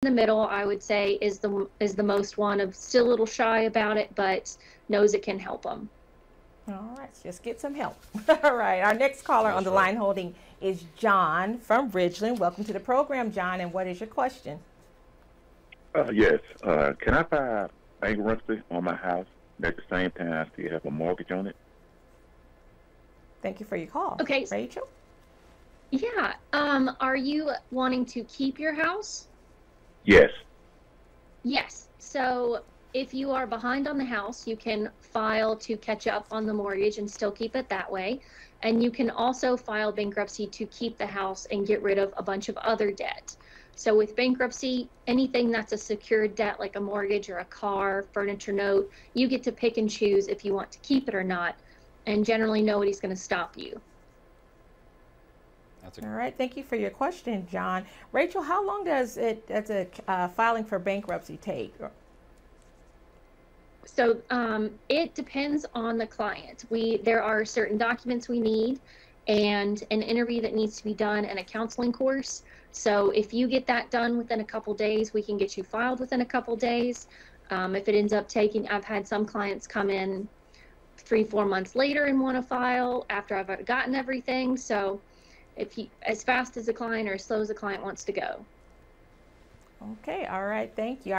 the middle, I would say, is the is the most one of still a little shy about it, but knows it can help them. All right, just get some help. All right, our next caller on the line holding is John from Ridgeland. Welcome to the program, John, and what is your question? Uh, yes. Uh, can I file bankruptcy on my house at the same time I still have a mortgage on it? Thank you for your call. Okay. Rachel? Yeah. Um, are you wanting to keep your house? Yes. Yes. So if you are behind on the house, you can file to catch up on the mortgage and still keep it that way. And you can also file bankruptcy to keep the house and get rid of a bunch of other debt. So with bankruptcy, anything that's a secured debt like a mortgage or a car, furniture note, you get to pick and choose if you want to keep it or not. And generally nobody's going to stop you. That's a All right, thank you for your question, John. Rachel, how long does it does a uh, filing for bankruptcy take? So um, it depends on the client. We there are certain documents we need, and an interview that needs to be done, and a counseling course. So if you get that done within a couple days, we can get you filed within a couple days. Um, if it ends up taking, I've had some clients come in three, four months later and want to file after I've gotten everything. So if you, as fast as the client or as slow as the client wants to go. Okay, all right, thank you.